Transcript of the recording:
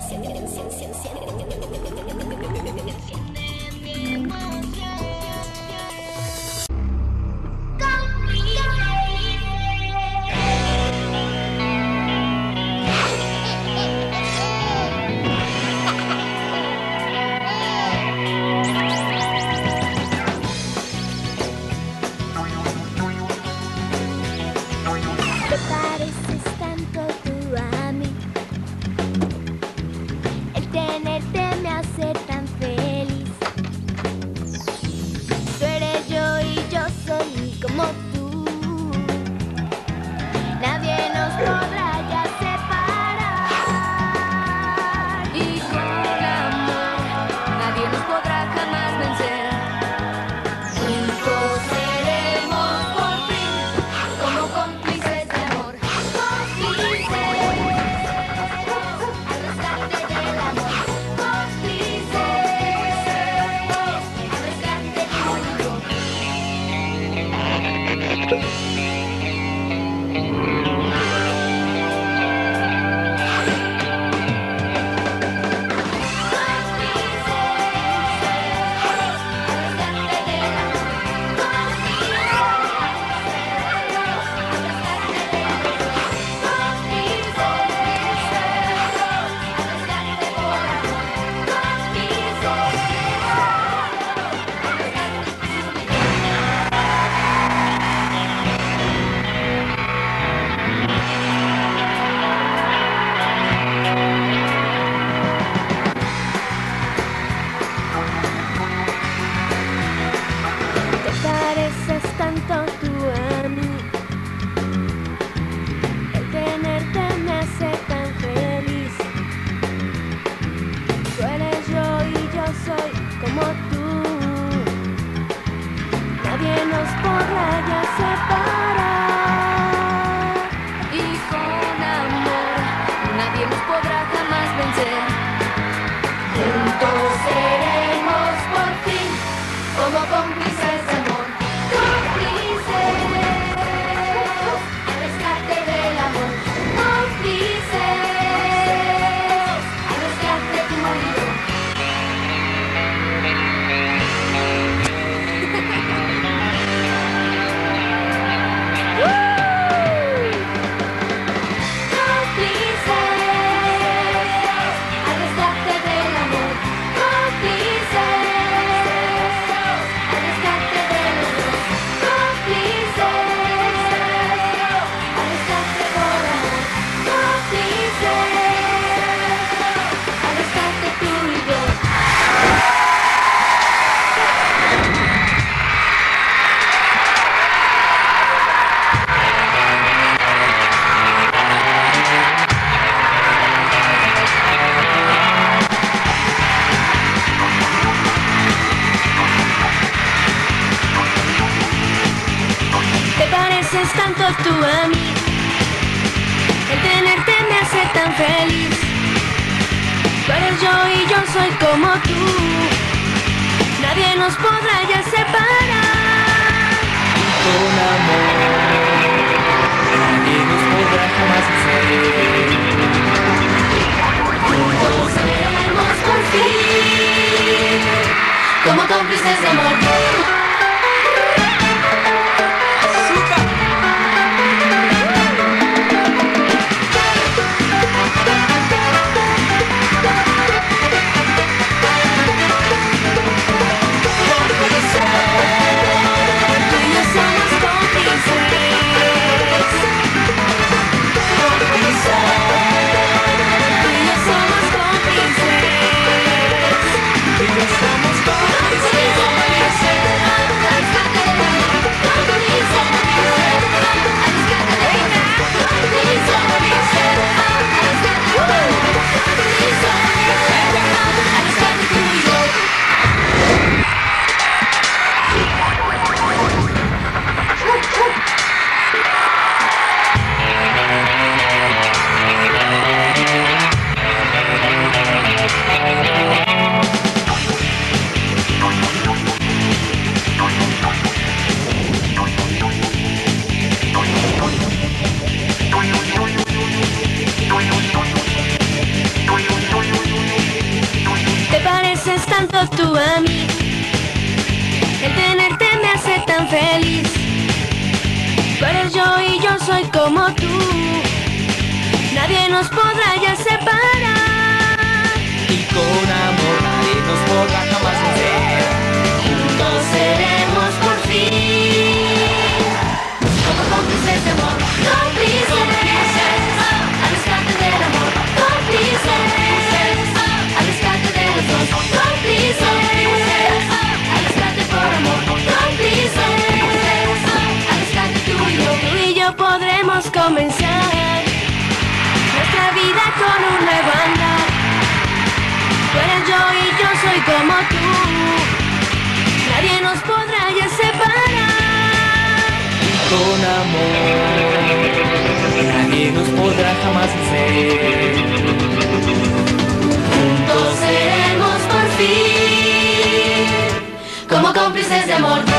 cien, cien, cien, Come on. separar y con amor nadie nos podrá jamás vencer. Juntos lejos tú a mí. El tenerte me hace tan feliz. Tú eres yo y yo soy como tú. Nadie nos podrá ya separar. Con amor, nadie nos podrá jamás hacer. Juntos seremos por fin, como cómplices de morir. a mí. El tenerte me hace tan feliz. Tú yo y yo soy como tú. Nadie nos podrá ya separar. como tú, nadie nos podrá ya separar. Con amor, nadie nos podrá jamás hacer. Juntos seremos por fin, como cómplices de amor.